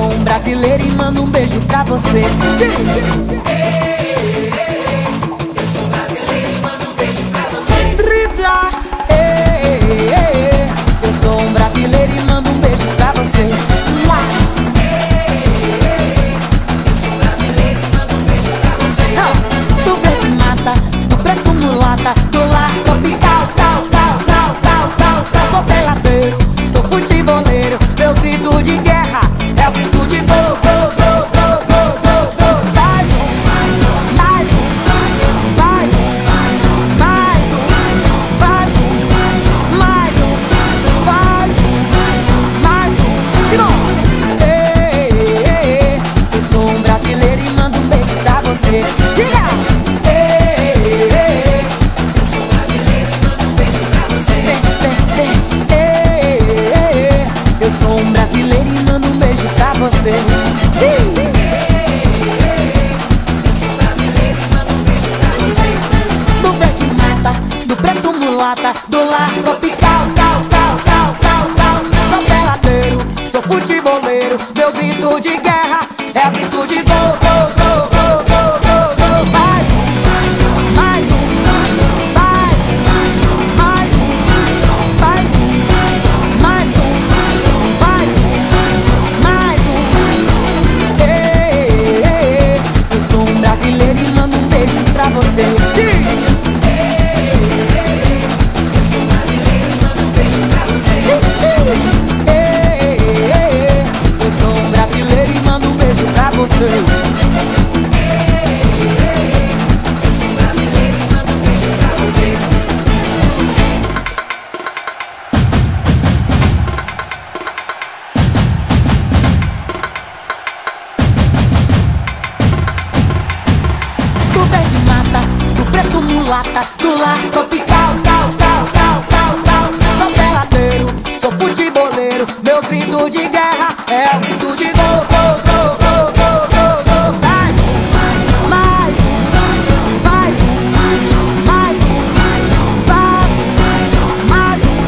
sou um brasileiro e mando um beijo pra você. Diz. um brasileiro e manda um beijo pra você. Do preto mata, do preto mulata, do lar tropical. preto mulata do lar tropical, tal, tal, tal, tal, tal. Sou peladeiro, sou futeboleiro, meu grito de guerra é o grito de gol, gol, gol, gol, gol, gol, gol. Mais um, mais um, faz um, mais um, faz um, mais um, faz um, mais um.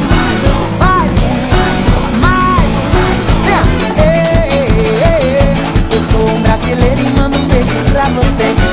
Eu sou um brasileiro e mando um beijo pra você.